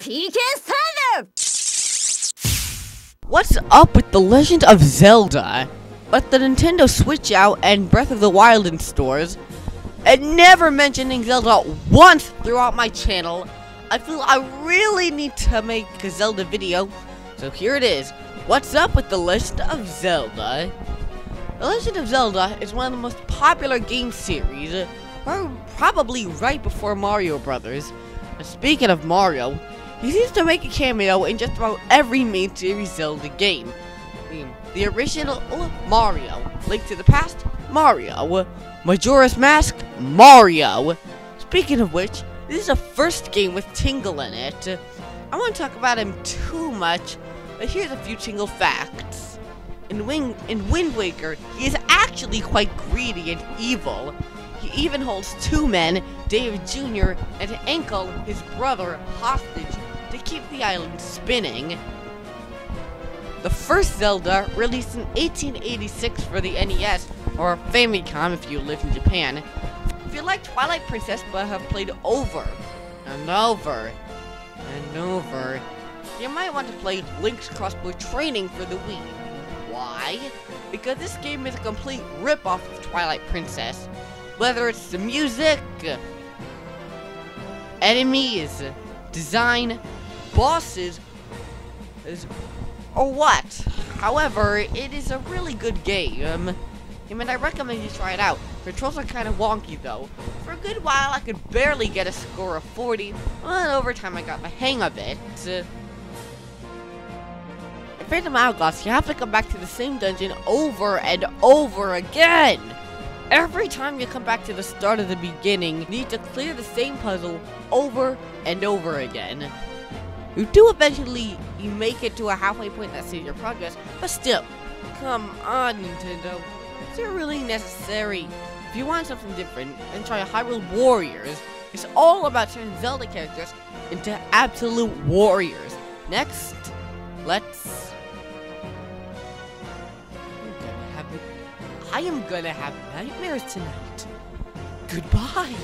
PK Thunder! What's up with The Legend of Zelda? But the Nintendo Switch out and Breath of the Wild in stores, and never mentioning Zelda once throughout my channel, I feel I really need to make a Zelda video. So here it is. What's up with The Legend of Zelda? The Legend of Zelda is one of the most popular game series, probably right before Mario Brothers. Speaking of Mario, he seems to make a cameo in just about every main series Zelda game. I mean, the original Mario, Link to the Past, Mario, Majora's Mask, Mario. Speaking of which, this is the first game with Tingle in it. I won't talk about him too much, but here's a few Tingle facts. In, Wing, in Wind Waker, he is actually quite greedy and evil. He even holds two men, Dave Jr. and Ankle, his brother, hostage to keep the island spinning. The first Zelda, released in 1886 for the NES, or Famicom if you live in Japan. If you like Twilight Princess but have played over and over and over, you might want to play Link's Crossbow Training for the Wii. Why? Because this game is a complete rip-off of Twilight Princess. Whether it's the music, enemies, design, bosses, or what. However, it is a really good game. Um, I mean, I recommend you try it out. Controls are kind of wonky, though. For a good while, I could barely get a score of 40, but over time I got the hang of it. In Phantom Hourglass, you have to come back to the same dungeon over and over again! Every time you come back to the start of the beginning, you need to clear the same puzzle over and over again. You do eventually you make it to a halfway point that sees your progress, but still, come on Nintendo. Is it really necessary? If you want something different, then try Hyrule Warriors. It's all about turning Zelda characters into absolute warriors. Next, let's I am gonna have nightmares tonight. Goodbye.